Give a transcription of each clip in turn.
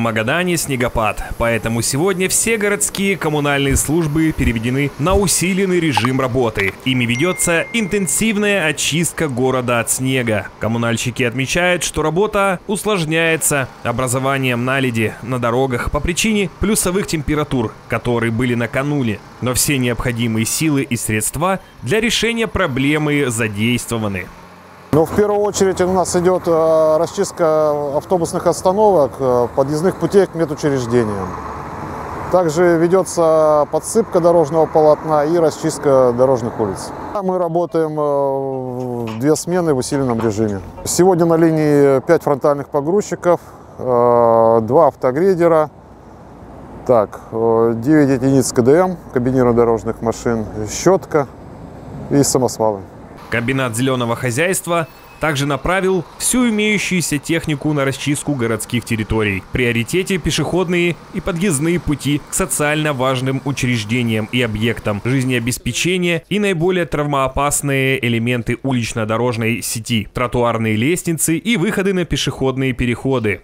Магадане снегопад, поэтому сегодня все городские коммунальные службы переведены на усиленный режим работы. Ими ведется интенсивная очистка города от снега. Коммунальщики отмечают, что работа усложняется образованием наледи на дорогах по причине плюсовых температур, которые были накануне. Но все необходимые силы и средства для решения проблемы задействованы. Ну, в первую очередь у нас идет э, расчистка автобусных остановок, э, подъездных путей к медучреждениям. Также ведется подсыпка дорожного полотна и расчистка дорожных улиц. Мы работаем э, в две смены в усиленном режиме. Сегодня на линии 5 фронтальных погрузчиков, 2 автогрейдера, так, 9 единиц КДМ, комбинированных дорожных машин, щетка и самосвалы. Комбинат зеленого хозяйства также направил всю имеющуюся технику на расчистку городских территорий. В приоритете пешеходные и подъездные пути к социально важным учреждениям и объектам жизнеобеспечения и наиболее травмоопасные элементы улично-дорожной сети, тротуарные лестницы и выходы на пешеходные переходы.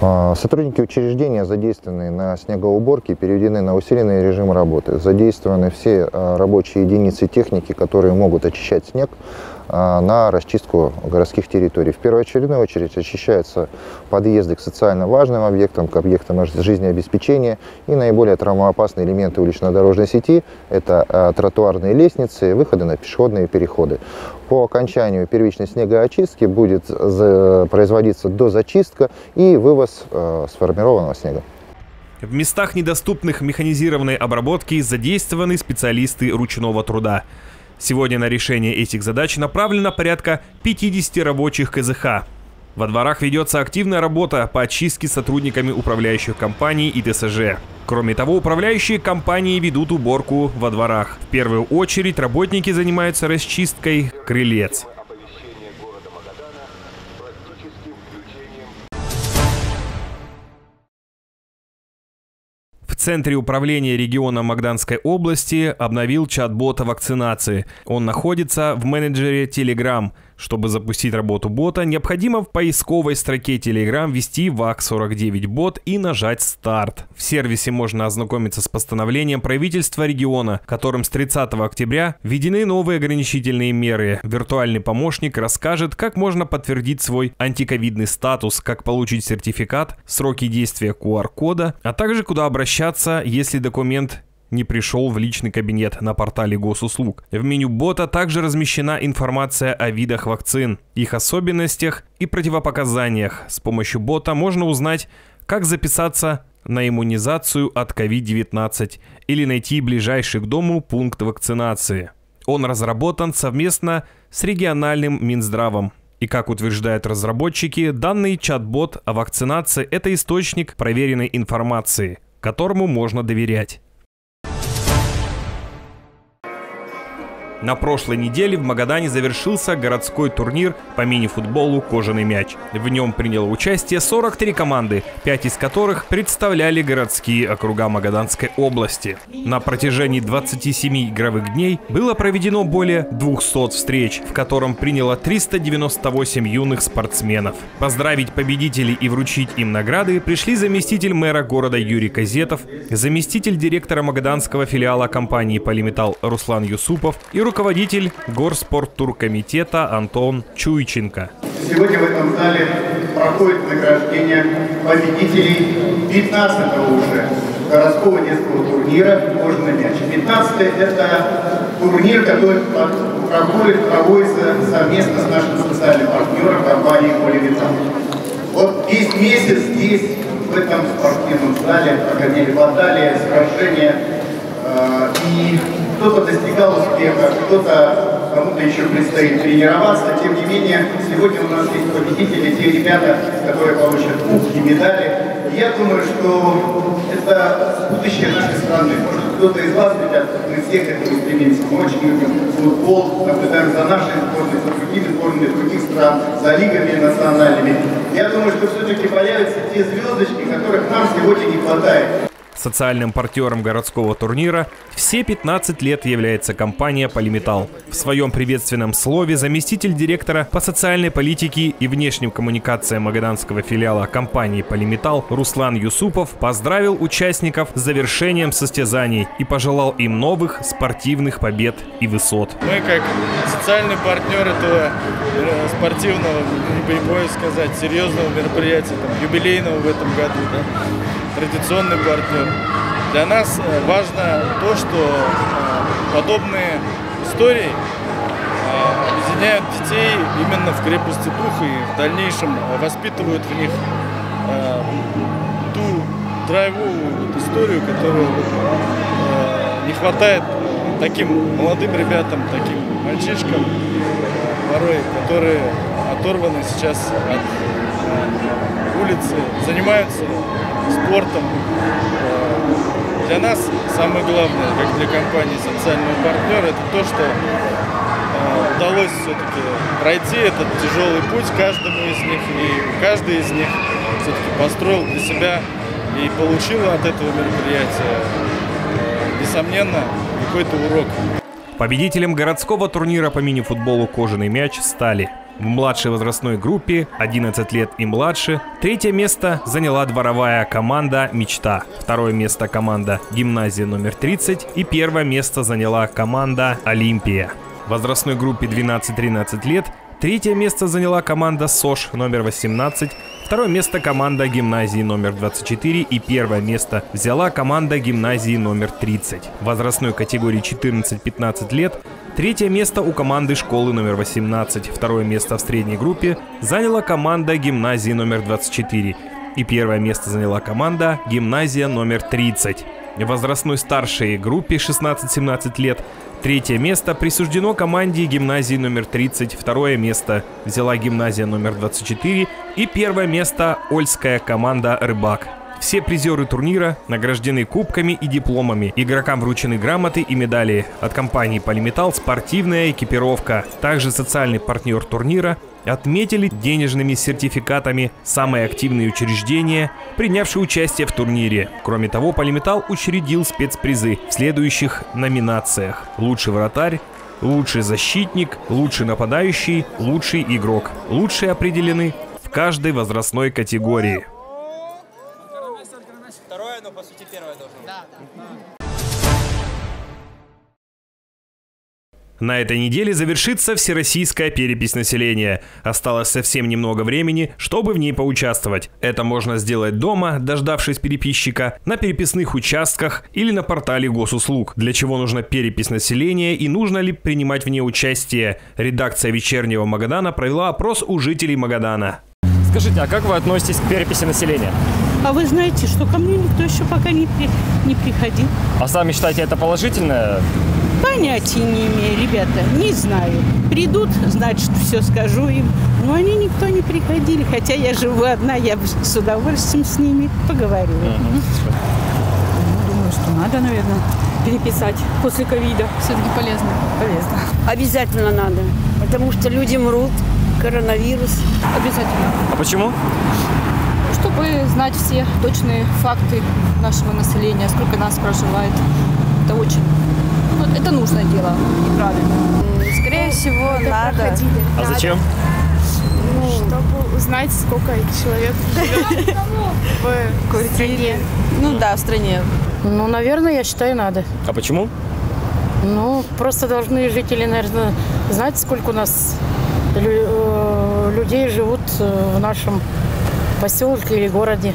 А, сотрудники учреждения, задействованные на снегоуборке, переведены на усиленный режим работы. Задействованы все а, рабочие единицы техники, которые могут очищать снег на расчистку городских территорий. В первоочередную очередь очищаются подъезды к социально важным объектам, к объектам жизнеобеспечения и наиболее травмоопасные элементы улично-дорожной сети – это а, тротуарные лестницы, выходы на пешеходные переходы. По окончанию первичной снегоочистки будет производиться дозачистка и вывоз а, сформированного снега. В местах недоступных механизированной обработки задействованы специалисты ручного труда. Сегодня на решение этих задач направлено порядка 50 рабочих КЗХ. Во дворах ведется активная работа по очистке сотрудниками управляющих компаний и ТСЖ. Кроме того, управляющие компании ведут уборку во дворах. В первую очередь работники занимаются расчисткой крылец. Центре управления региона Магданской области обновил чат-бота вакцинации. Он находится в менеджере Telegram – чтобы запустить работу бота, необходимо в поисковой строке Telegram ввести VAC49 бот и нажать «Старт». В сервисе можно ознакомиться с постановлением правительства региона, которым с 30 октября введены новые ограничительные меры. Виртуальный помощник расскажет, как можно подтвердить свой антиковидный статус, как получить сертификат, сроки действия QR-кода, а также куда обращаться, если документ не пришел в личный кабинет на портале госуслуг. В меню бота также размещена информация о видах вакцин, их особенностях и противопоказаниях. С помощью бота можно узнать, как записаться на иммунизацию от COVID-19 или найти ближайший к дому пункт вакцинации. Он разработан совместно с региональным Минздравом. И как утверждают разработчики, данный чат-бот о вакцинации – это источник проверенной информации, которому можно доверять. На прошлой неделе в Магадане завершился городской турнир по мини-футболу «Кожаный мяч». В нем приняло участие 43 команды, 5 из которых представляли городские округа Магаданской области. На протяжении 27 игровых дней было проведено более 200 встреч, в котором приняло 398 юных спортсменов. Поздравить победителей и вручить им награды пришли заместитель мэра города Юрий Казетов, заместитель директора магаданского филиала компании «Полиметалл» Руслан Юсупов и руководитель Горспорттуркомитета Антон Чуйченко. Сегодня в этом зале проходит награждение победителей 15-го уже городского детского турнира «Кожаный мяч». 15 это турнир, который проходит, проводится совместно с нашим социальным партнером компанией «Полиметалл». Вот весь месяц здесь, в этом спортивном зале, проходили баталии, сражения, э, и кто-то достигал успеха, кто-то кому-то еще предстоит тренироваться. Тем не менее, сегодня у нас есть победители, те ребята, которые получат кубки, медали. И я думаю, что это будущее нашей страны. Может, кто-то из вас, ребят, мы все к этому стремимся. Мы очень любим футбол, наблюдаем за нашей сборной, за другими сборными других стран, за лигами национальными. Я думаю, что все-таки появятся те звездочки, которых нам сегодня не хватает. Социальным партнером городского турнира все 15 лет является компания «Полиметалл». В своем приветственном слове заместитель директора по социальной политике и внешним коммуникациям магаданского филиала компании «Полиметалл» Руслан Юсупов поздравил участников с завершением состязаний и пожелал им новых спортивных побед и высот. Мы как социальный партнер этого э, спортивного, не боюсь сказать, серьезного мероприятия, там, юбилейного в этом году, да, традиционный партнер. Для нас э, важно то, что э, подобные истории объединяют детей именно в крепости духа и в дальнейшем воспитывают в них ту драйвовую историю, которую не хватает таким молодым ребятам, таким мальчишкам, порой, которые оторваны сейчас от э, улицы, занимаются спортом. Э, для нас самое главное, как для компании социального партнера, это то, что э, удалось все-таки пройти этот тяжелый путь каждому из них, и каждый из них все-таки построил для себя и получил от этого мероприятия, несомненно, какой-то урок. Победителем городского турнира по мини-футболу «Кожаный мяч» стали в младшей возрастной группе 11 лет и младше. Третье место заняла дворовая команда «Мечта». Второе место команда «Гимназия номер 30». И первое место заняла команда «Олимпия». В возрастной группе 12-13 лет Третье место заняла команда СОШ номер 18, второе место команда гимназии номер 24 и первое место взяла команда гимназии номер 30. В возрастной категории 14-15 лет. Третье место у команды школы номер 18, второе место в средней группе заняла команда гимназии номер 24 и первое место заняла команда гимназия номер 30. Возрастной старшей группе 16-17 лет. Третье место присуждено команде гимназии номер 30, второе место взяла гимназия номер 24 и первое место Ольская команда «Рыбак». Все призеры турнира награждены кубками и дипломами. Игрокам вручены грамоты и медали. От компании «Полиметалл» спортивная экипировка. Также социальный партнер турнира отметили денежными сертификатами самые активные учреждения, принявшие участие в турнире. Кроме того, Полиметалл учредил спецпризы в следующих номинациях. Лучший вратарь, лучший защитник, лучший нападающий, лучший игрок. Лучшие определены в каждой возрастной категории. На этой неделе завершится всероссийская перепись населения. Осталось совсем немного времени, чтобы в ней поучаствовать. Это можно сделать дома, дождавшись переписчика, на переписных участках или на портале госуслуг. Для чего нужна перепись населения и нужно ли принимать в ней участие? Редакция «Вечернего Магадана» провела опрос у жителей Магадана. Скажите, а как вы относитесь к переписи населения? А вы знаете, что ко мне никто еще пока не, при, не приходил. А сами считаете это положительное? Понятия не имею, ребята, не знаю. Придут, значит, все скажу им. Но они никто не приходили, хотя я живу одна, я с удовольствием с ними поговорю. Ну, думаю, что надо, наверное, переписать после ковида. Все-таки полезно. Полезно. Обязательно надо, потому что люди мрут, коронавирус. Обязательно. А почему? Чтобы знать все точные факты нашего населения, сколько нас проживает. Это очень вот это нужное дело и правильно. Скорее всего, это надо. Проходили. А надо. зачем? Ну, чтобы узнать, сколько человек живет в квартире. Ну да, в стране. Ну, наверное, я считаю, надо. А почему? Ну, просто должны жители, наверное, знать, сколько у нас э, людей живут э, в нашем поселке или городе.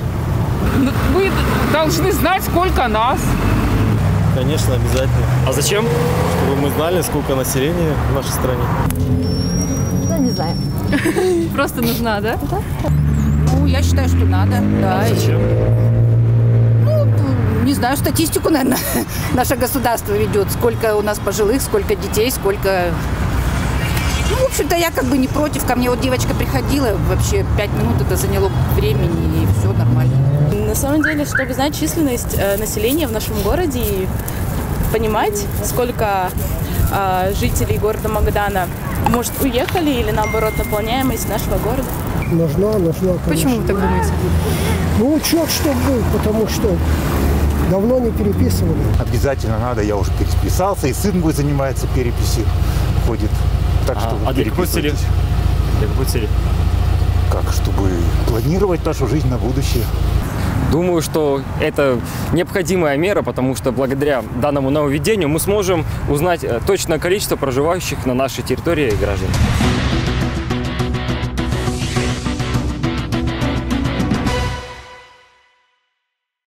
Ну, вы должны знать, сколько нас. Конечно, обязательно. А зачем? Чтобы мы знали, сколько населения в нашей стране. Да, не знаю. Просто нужна, да? Да. Ну, я считаю, что надо. Да. А зачем? Ну, не знаю, статистику, наверное, наше государство ведет. Сколько у нас пожилых, сколько детей, сколько... Ну, в общем-то, я как бы не против. Ко мне вот девочка приходила, вообще пять минут это заняло времени, и все нормально. На самом деле, чтобы знать численность э, населения в нашем городе и понимать, сколько э, жителей города Магадана, может, уехали или, наоборот, наполняемость нашего города. Нужна, нужна, конечно. Почему вы так думаете? Ну, учет, чтобы был, потому что Давно не переписывали. Обязательно надо, я уже переписался, и сын мой занимается переписью, ходит. Так что а для какой цели? Для какой цели? Как, чтобы планировать нашу жизнь на будущее. Думаю, что это необходимая мера, потому что благодаря данному нововведению мы сможем узнать э, точное количество проживающих на нашей территории граждан.